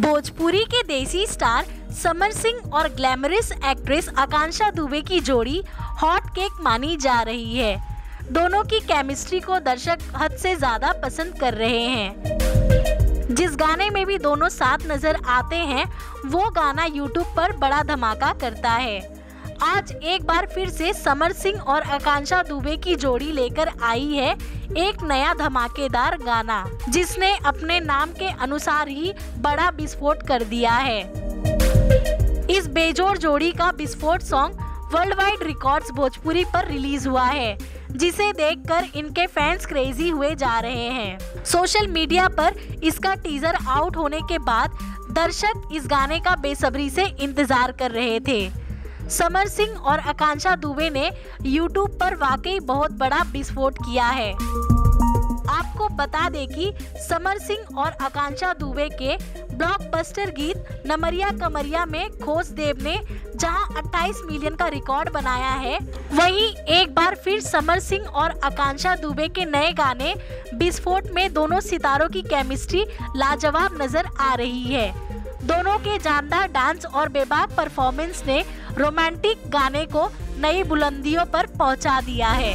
भोजपुरी के देसी स्टार समर सिंह और ग्लैमरस एक्ट्रेस आकांक्षा दुबे की जोड़ी हॉट केक मानी जा रही है। दोनों की केमिस्ट्री को दर्शक हद से ज़्यादा पसंद कर रहे हैं। जिस गाने में भी दोनों साथ नज़र आते हैं, वो गाना यूट्यूब पर बड़ा धमाका करता है। आज एक बार फिर से समर सिंह और आकांक्षा दुबे की जोड़ी लेकर आई है एक नया धमाकेदार गाना, जिसने अपने नाम के अनुसार ही बड़ा विस्फोट कर दिया है। इस बेजोड़ जोड़ी का विस्फोट song world wide records Bhojpuri पर रिलीज़ हुआ है, जिसे देखकर इनके फैंस क्रेजी हुए जा रहे हैं। सोशल मीडिया पर इसका टीजर आउट होने के बाद दर्शक इस गाने का बेसब्री से इंतज़ार कर रहे थे। समर सिंह और आकांक्षा दुबे ने यूट्यूब पर वाकई बहुत बड़ा विस्फोट किया है। आपको बता दें कि समर सिंह और आकांक्षा दुबे के ब्लॉकबस्टर गीत नमरिया कमरिया में खोस देव ने, जहाँ 28 मिलियन का रिकॉर्ड बनाया है, वहीं एक बार फिर समर सिंह और आकांक्षा दुबे के नए गाने विस्फोट में दोनों सितारों की केमिस्ट्री लाजवाब नज़र आ रही है। दोनों के जानदार डांस और बेबाक परफॉर्मेंस ने रोमांटिक गाने को नई बुलंदियों पर पहुँचा दिया है।